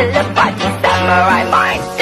telepathy samurai mind.